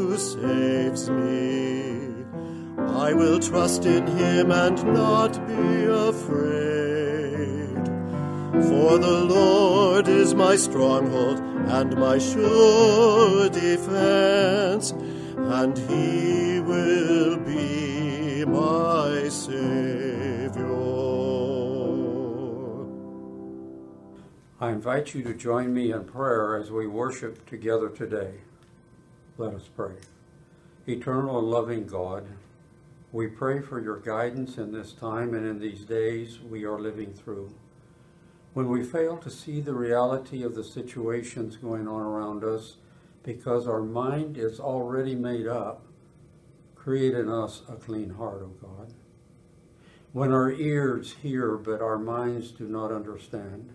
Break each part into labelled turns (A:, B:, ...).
A: who saves me. I will trust in him and not be afraid. For the Lord is my stronghold and my sure defense, and he will be my Savior.
B: I invite you to join me in prayer as we worship together today. Let us pray. Eternal and loving God, we pray for your guidance in this time and in these days we are living through. When we fail to see the reality of the situations going on around us because our mind is already made up, create in us a clean heart, O God. When our ears hear but our minds do not understand,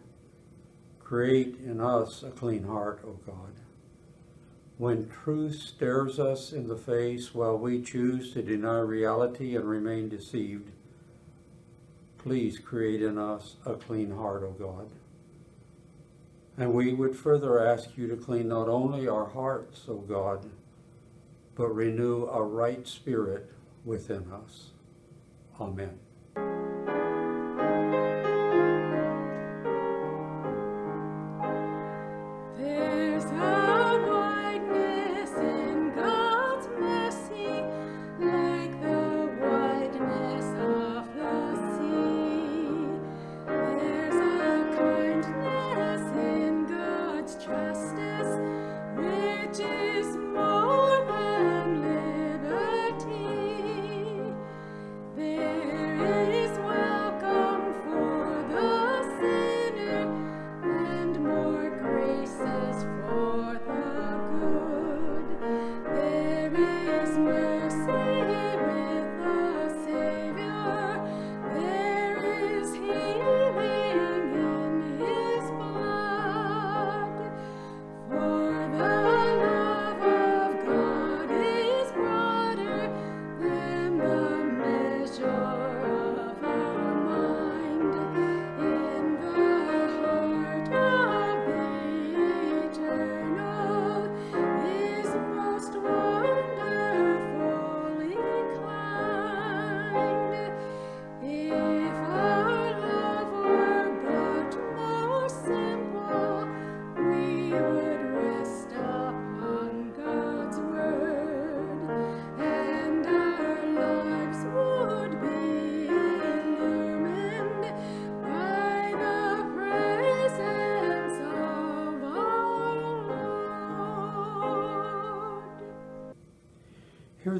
B: create in us a clean heart, O God. When truth stares us in the face while we choose to deny reality and remain deceived, please create in us a clean heart, O God. And we would further ask you to clean not only our hearts, O God, but renew a right spirit within us. Amen.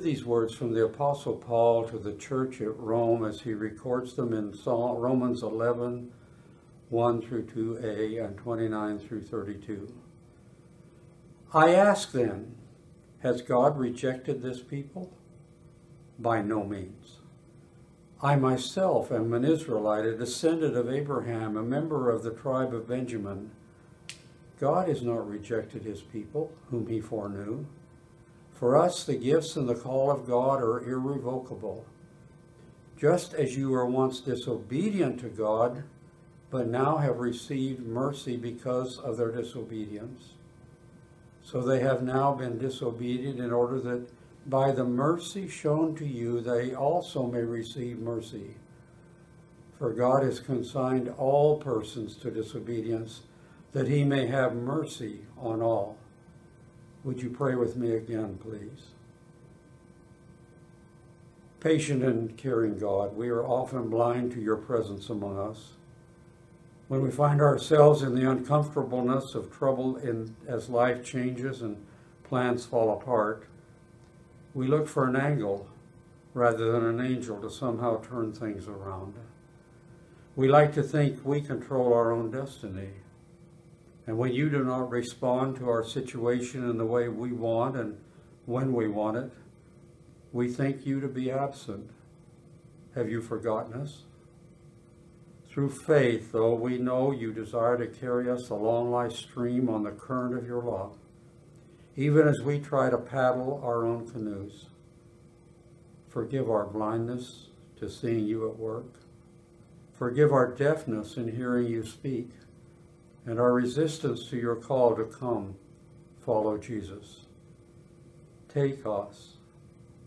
B: These words from the Apostle Paul to the church at Rome as he records them in Romans 11, 1 through 2a, and 29 through 32. I ask then, has God rejected this people? By no means. I myself am an Israelite, a descendant of Abraham, a member of the tribe of Benjamin. God has not rejected his people, whom he foreknew. For us, the gifts and the call of God are irrevocable. Just as you were once disobedient to God, but now have received mercy because of their disobedience. So they have now been disobedient in order that by the mercy shown to you, they also may receive mercy. For God has consigned all persons to disobedience, that he may have mercy on all. Would you pray with me again, please? Patient and caring God, we are often blind to your presence among us. When we find ourselves in the uncomfortableness of trouble in, as life changes and plans fall apart, we look for an angle rather than an angel to somehow turn things around. We like to think we control our own destiny. And when you do not respond to our situation in the way we want and when we want it, we think you to be absent. Have you forgotten us? Through faith, though, we know you desire to carry us along life's stream on the current of your love, even as we try to paddle our own canoes. Forgive our blindness to seeing you at work. Forgive our deafness in hearing you speak and our resistance to your call to come follow Jesus. Take us,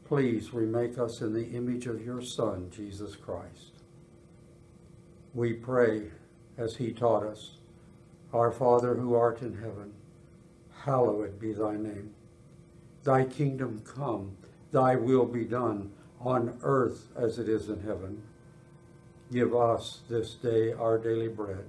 C: please remake us in the image of your Son, Jesus Christ. We pray as he taught us, Our Father who art in heaven, hallowed be thy name. Thy kingdom come, thy will be done on earth as it is in heaven. Give us this day our daily bread,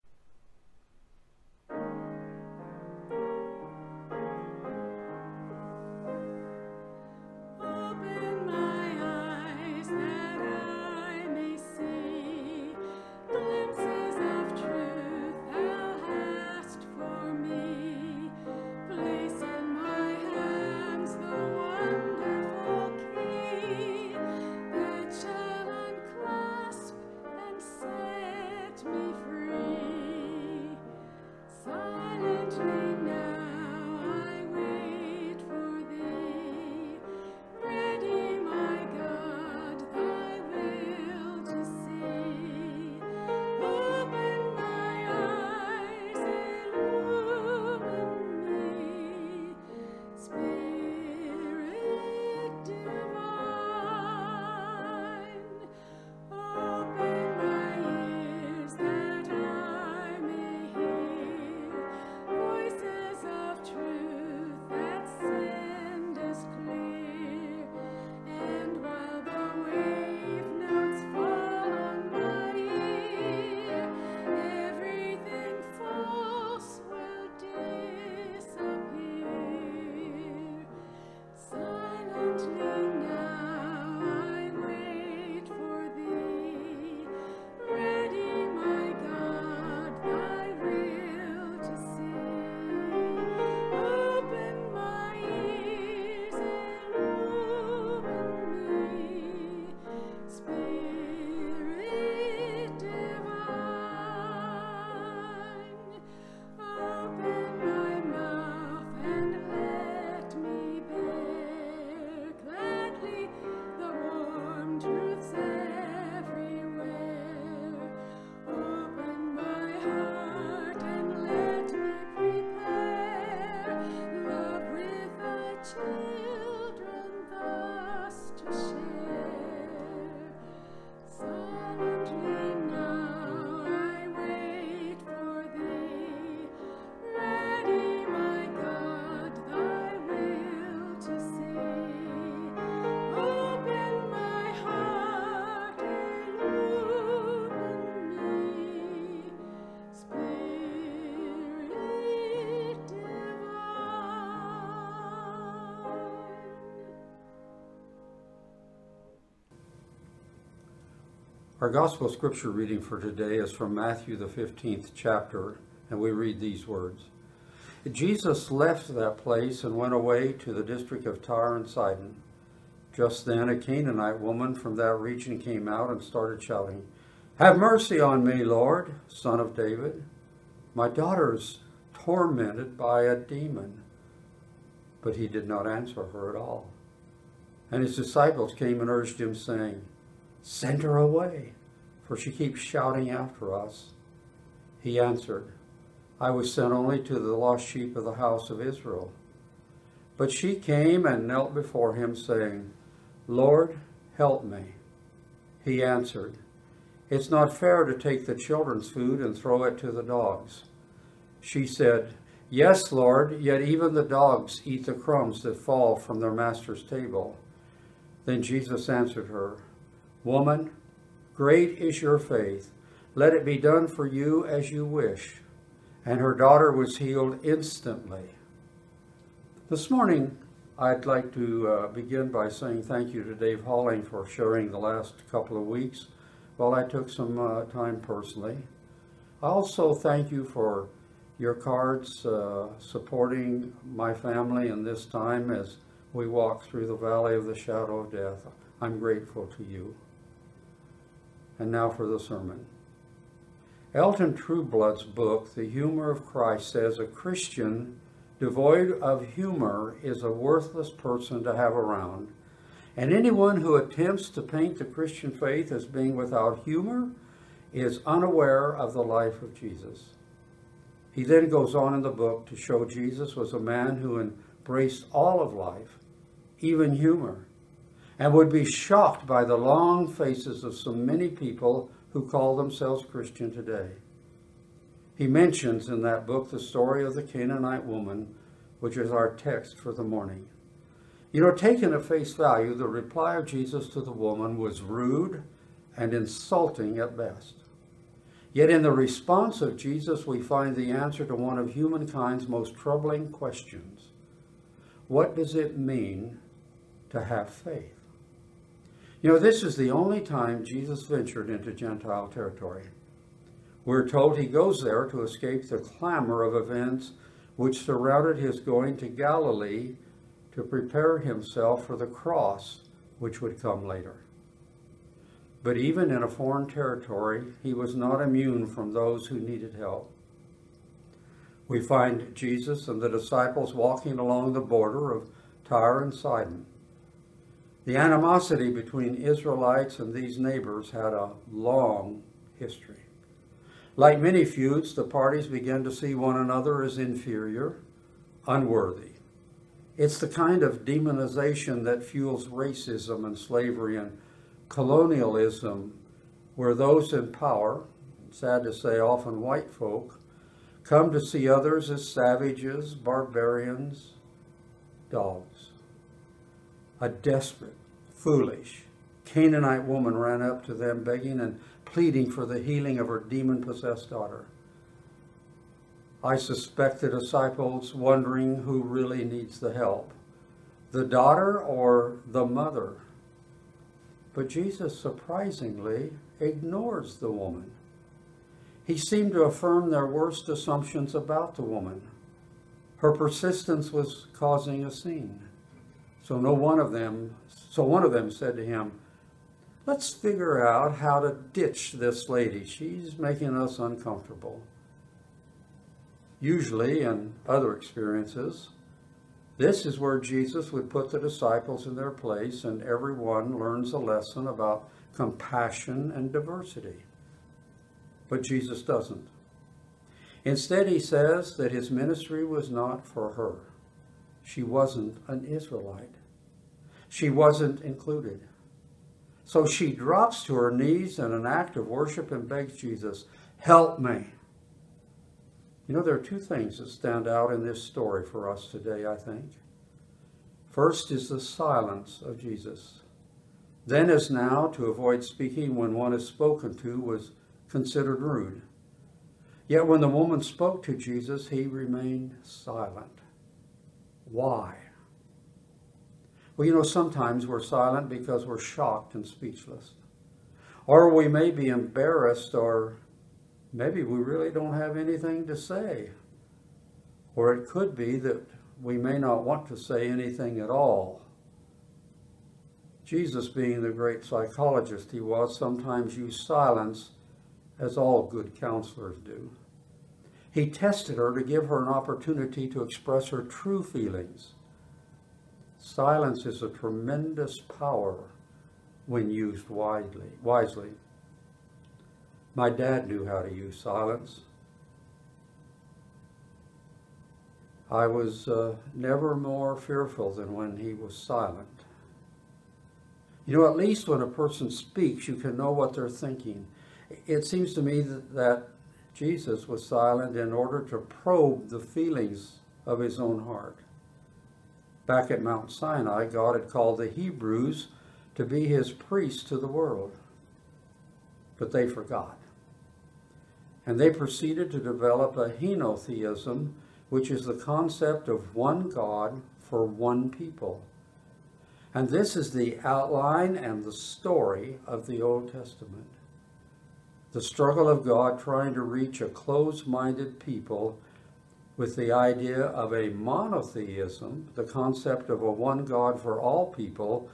C: Our gospel scripture reading for today is from Matthew, the 15th chapter, and we read these words Jesus left that place and went away to the district of Tyre and Sidon. Just then, a Canaanite woman from that region came out and started shouting, Have mercy on me, Lord, son of David. My daughter's tormented by a demon. But he did not answer her at all. And his disciples came and urged him, saying, Send her away, for she keeps shouting after us. He answered, I was sent only to the lost sheep of the house of Israel. But she came and knelt before him, saying, Lord, help me. He answered, It's not fair to take the children's food and throw it to the dogs. She said, Yes, Lord, yet even the dogs eat the crumbs that fall from their master's table. Then Jesus answered her, Woman, great is your faith. Let it be done for you as you wish. And her daughter was healed instantly. This morning, I'd like to uh, begin by saying thank you to Dave Halling for sharing the last couple of weeks while I took some uh, time personally. I also thank you for your cards uh, supporting my family in this time as we walk through the valley of the shadow of death. I'm grateful to you. And now for the sermon. Elton Trueblood's book, The Humor of Christ, says a Christian
B: devoid of humor is a worthless person to have around. And anyone who attempts to paint the Christian faith as being without humor is unaware of the life of Jesus. He then goes on in the book to show Jesus was a man who embraced all of life, even humor, and would be shocked by the long faces of so many people who call themselves Christian today. He mentions in that book the story of the Canaanite woman, which is our text for the morning. You know, taken at face value, the reply of Jesus to the woman was rude and insulting at best. Yet in the response of Jesus, we find the answer to one of humankind's most troubling questions. What does it mean to have faith? You know, this is the only time Jesus ventured into Gentile territory. We're told he goes there to escape the clamor of events which surrounded his going to Galilee to prepare himself for the cross which would come later. But even in a foreign territory, he was not immune from those who needed help. We find Jesus and the disciples walking along the border of Tyre and Sidon. The animosity between Israelites and these neighbors had a long history. Like many feuds, the parties began to see one another as inferior, unworthy. It's the kind of demonization that fuels racism and slavery and colonialism, where those in power, sad to say, often white folk, come to see others as savages, barbarians, dogs. A desperate, foolish Canaanite woman ran up to them, begging and pleading for the healing of her demon possessed daughter. I suspect the disciples wondering who really needs the help the daughter or the mother. But Jesus surprisingly ignores the woman. He seemed to affirm their worst assumptions about the woman. Her persistence was causing a scene. So no one of them, so one of them said to him, Let's figure out how to ditch this lady. She's making us uncomfortable. Usually, in other experiences, this is where Jesus would put the disciples in their place, and everyone learns a lesson about compassion and diversity. But Jesus doesn't. Instead, he says that his ministry was not for her. She wasn't an Israelite, she wasn't included. So she drops to her knees in an act of worship and begs Jesus, Help me. You know, there are two things that stand out in this story for us today, I think. First is the silence of Jesus. Then, as now, to avoid speaking when one is spoken to was considered rude. Yet when the woman spoke to Jesus, he remained silent. Why? Well, you know, sometimes we're silent because we're shocked and speechless. Or we may be embarrassed or maybe we really don't have anything to say. Or it could be that we may not want to say anything at all. Jesus, being the great psychologist he was, sometimes used silence as all good counselors do. He tested her to give her an opportunity to express her true feelings. Silence is a tremendous power when used widely, wisely. My dad knew how to use silence. I was uh, never more fearful than when he was silent. You know, at least when a person speaks, you can know what they're thinking. It seems to me that, that Jesus was silent in order to probe the feelings of his own heart. Back at Mount Sinai, God had called the Hebrews to be his priests to the world, but they forgot and they proceeded to develop a henotheism, which is the concept of one God for one people. And this is the outline and the story of the Old Testament. The struggle of God trying to reach a closed minded people with the idea of a monotheism, the concept of a one God for all people,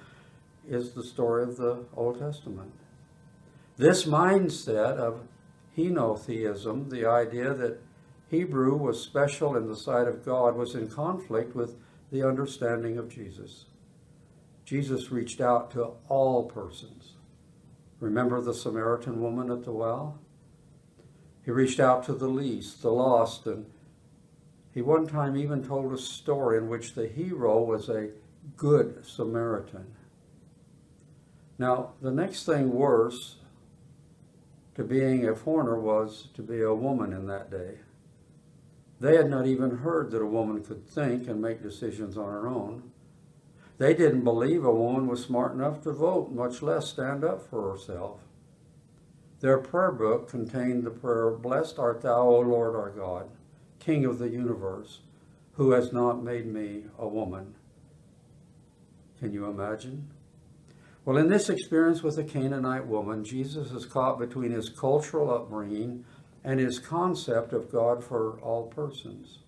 B: is the story of the Old Testament. This mindset of henotheism, the idea that Hebrew was special in the sight of God was in conflict with the understanding of Jesus. Jesus reached out to all persons. Remember the Samaritan woman at the well? He reached out to the least, the lost, and he one time even told a story in which the hero was a good Samaritan. Now, the next thing worse to being a foreigner was to be a woman in that day. They had not even heard that a woman could think and make decisions on her own. They didn't believe a woman was smart enough to vote, much less stand up for herself. Their prayer book contained the prayer, Blessed art thou, O Lord our God, King of the universe, who has not made me a woman. Can you imagine? Well, in this experience with the Canaanite woman, Jesus is caught between his cultural upbringing and his concept of God for all persons.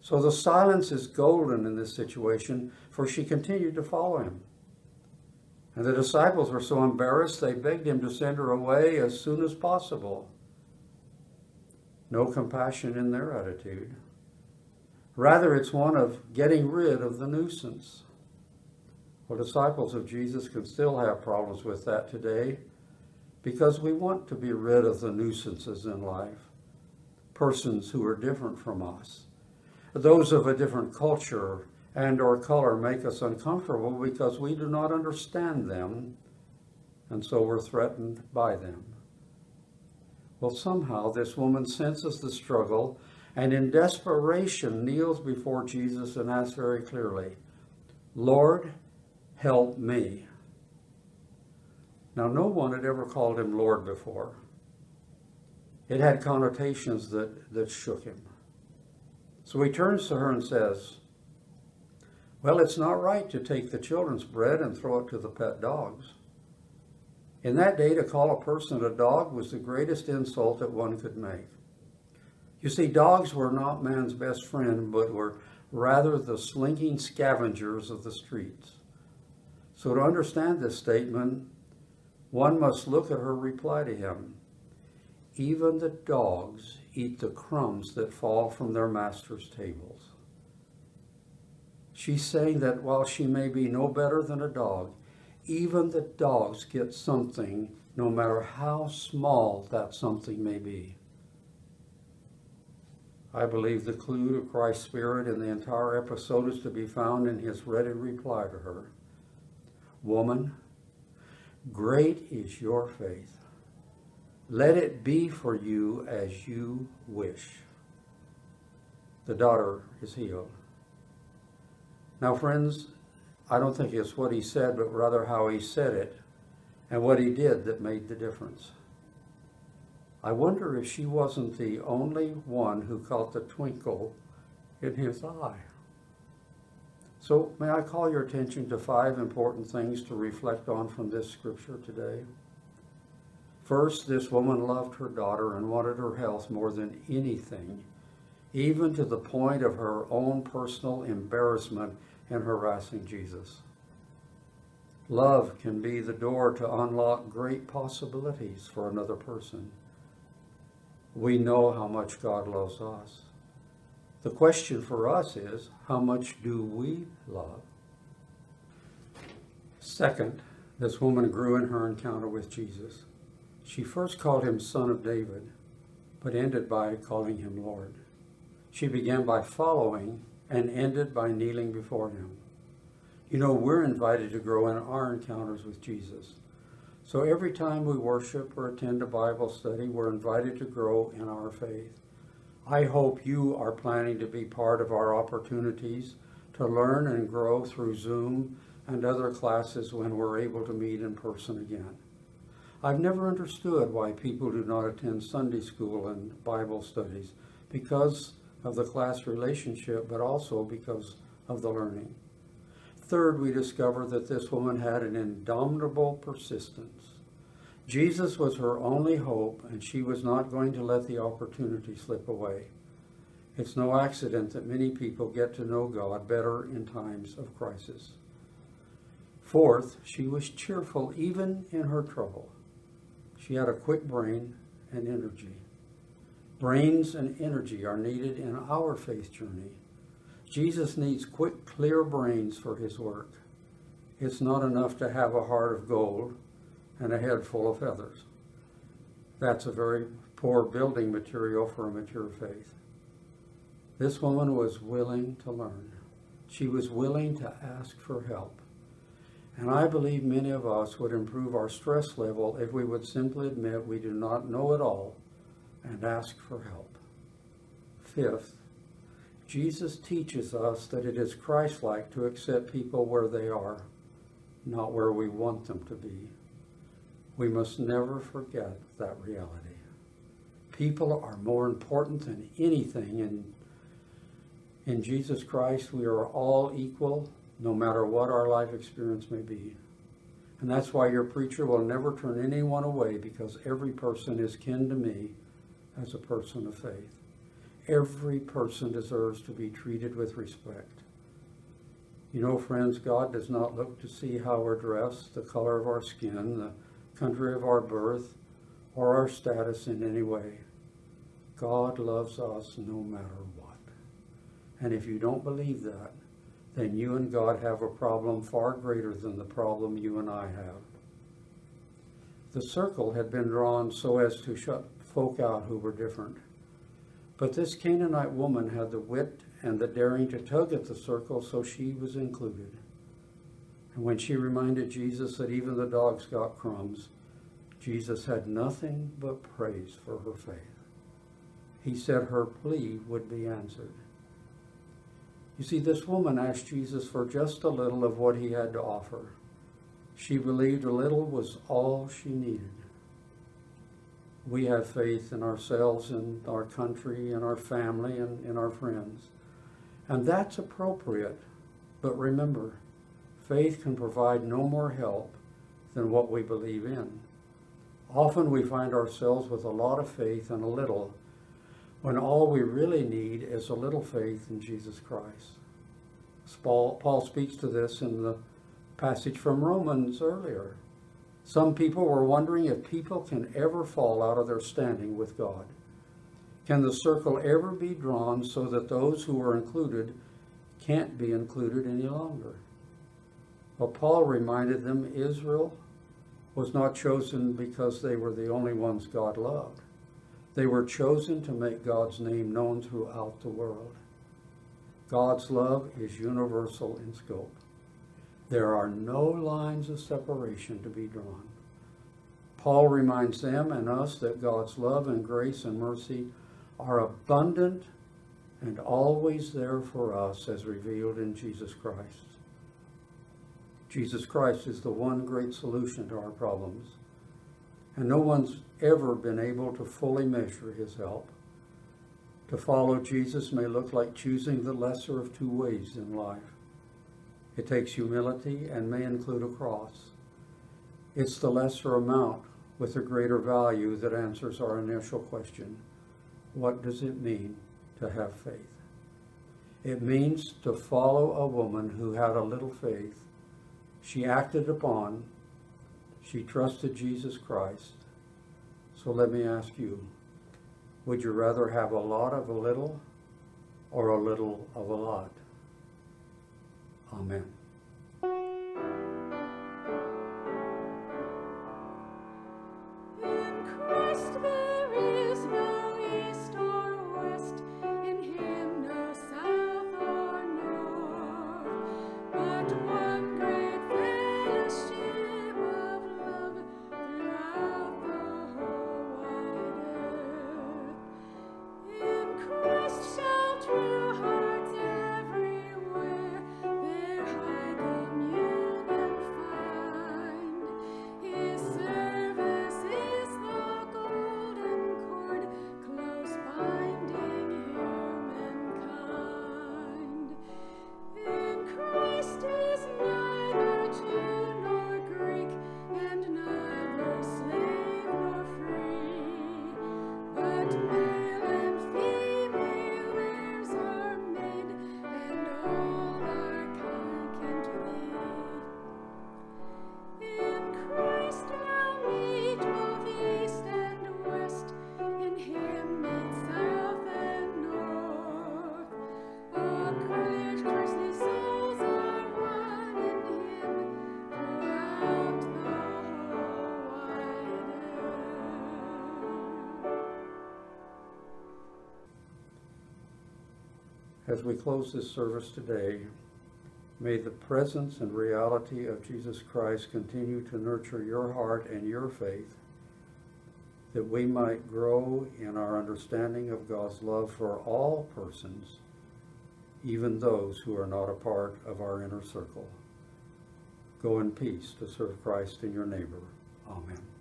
B: So the silence is golden in this situation, for she continued to follow him. And the disciples were so embarrassed they begged him to send her away as soon as possible. No compassion in their attitude. Rather, it's one of getting rid of the nuisance. Well, disciples of Jesus can still have problems with that today because we want to be rid of the nuisances in life. Persons who are different from us. Those of a different culture and or color make us uncomfortable because we do not understand them and so we're threatened by them. Well, somehow this woman senses the struggle and in desperation kneels before Jesus and asks very clearly, Lord, help me. Now, no one had ever called him Lord before. It had connotations that, that shook him. So he turns to her and says, Well, it's not right to take the children's bread and throw it to the pet dogs. In that day, to call a person a dog was the greatest insult that one could make. You see, dogs were not man's best friend, but were rather the slinking scavengers of the streets. So to understand this statement, one must look at her reply to him. Even the dogs eat the crumbs that fall from their master's tables. She's saying that while she may be no better than a dog, even the dogs get something, no matter how small that something may be. I believe the clue to Christ's Spirit in the entire episode is to be found in his ready reply to her. Woman, great is your faith. Let it be for you as you wish. The daughter is healed. Now, friends, I don't think it's what he said, but rather how he said it and what he did that made the difference. I wonder if she wasn't the only one who caught the twinkle in his eye. So, may I call your attention to five important things to reflect on from this scripture today? First, this woman loved her daughter and wanted her health more than anything, even to the point of her own personal embarrassment in harassing Jesus. Love can be the door to unlock great possibilities for another person. We know how much God loves us. The question for us is, how much do we love? Second, this woman grew in her encounter with Jesus. She first called him Son of David, but ended by calling him Lord. She began by following and ended by kneeling before him. You know, we're invited to grow in our encounters with Jesus. So every time we worship or attend a Bible study, we're invited to grow in our faith. I hope you are planning to be part of our opportunities to learn and grow through Zoom and other classes when we're able to meet in person again. I've never understood why people do not attend Sunday school and Bible studies because of the class relationship, but also because of the learning. Third, we discover that this woman had an indomitable persistence. Jesus was her only hope, and she was not going to let the opportunity slip away. It's no accident that many people get to know God better in times of crisis. Fourth, she was cheerful even in her trouble. She had a quick brain and energy. Brains and energy are needed in our faith journey. Jesus needs quick, clear brains for his work. It's not enough to have a heart of gold and a head full of feathers. That's a very poor building material for a mature faith. This woman was willing to learn. She was willing to ask for help. And I believe many of us would improve our stress level if we would simply admit we do not know it all and ask for help. Fifth, Jesus teaches us that it is Christ-like to accept people where they are, not where we want them to be. We must never forget that reality. People are more important than anything in in Jesus Christ, we are all equal, no matter what our life experience may be. And that's why your preacher will never turn anyone away because every person is kin to me as a person of faith. Every person deserves to be treated with respect. You know, friends, God does not look to see how we're dressed, the color of our skin, the country of our birth, or our status in any way. God loves us no matter what. And if you don't believe that, then you and God have a problem far greater than the problem you and I have. The circle had been drawn so as to shut folk out who were different. But this Canaanite woman had the wit and the daring to tug at the circle, so she was included. And when she reminded Jesus that even the dogs got crumbs, Jesus had nothing but praise for her faith. He said her plea would be answered. You see, this woman asked Jesus for just a little of what he had to offer. She believed a little was all she needed. We have faith in ourselves, in our country, in our family, and in our friends. And that's appropriate. But remember, faith can provide no more help than what we believe in. Often we find ourselves with a lot of faith and a little, when all we really need is a little faith in Jesus Christ. Paul, Paul speaks to this in the passage from Romans earlier. Some people were wondering if people can ever fall out of their standing with God. Can the circle ever be drawn so that those who are included can't be included any longer? Well, Paul reminded them Israel was not chosen because they were the only ones God loved. They were chosen to make God's name known throughout the world. God's love is universal in scope. There are no lines of separation to be drawn. Paul reminds them and us that God's love and grace and mercy are abundant and always there for us as revealed in Jesus Christ. Jesus Christ is the one great solution to our problems, and no one's ever been able to fully measure his help. To follow Jesus may look like choosing the lesser of two ways in life. It takes humility and may include a cross. It's the lesser amount with a greater value that answers our initial question. What does it mean to have faith? It means to follow a woman who had a little faith. She acted upon, she trusted Jesus Christ. So let me ask you, would you rather have a lot of a little or a little of a lot? Amen. As we close this service today, may the presence and reality of Jesus Christ continue to nurture your heart and your faith, that we might grow in our understanding of God's love for all persons, even those who are not a part of our inner circle. Go in peace to serve Christ and your neighbor. Amen.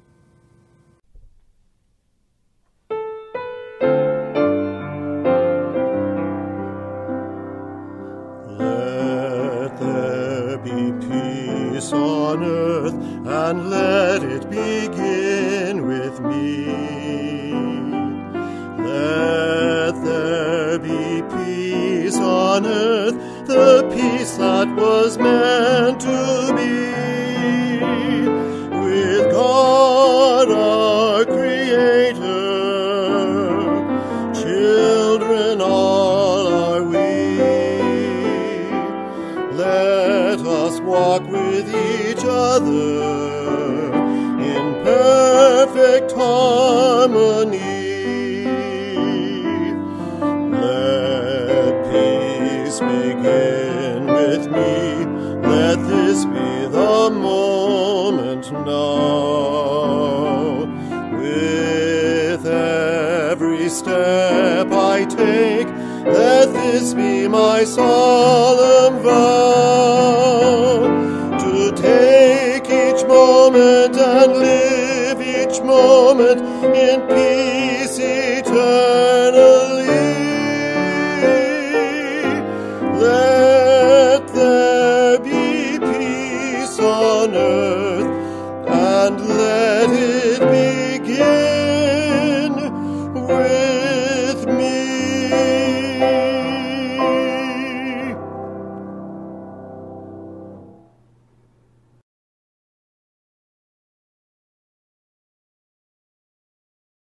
A: On earth, and let it begin with me. Let there be peace on earth, the peace that was meant to be. In perfect harmony. Let peace begin with me. Let this be the moment now. With every step I take, let this be my solemn vow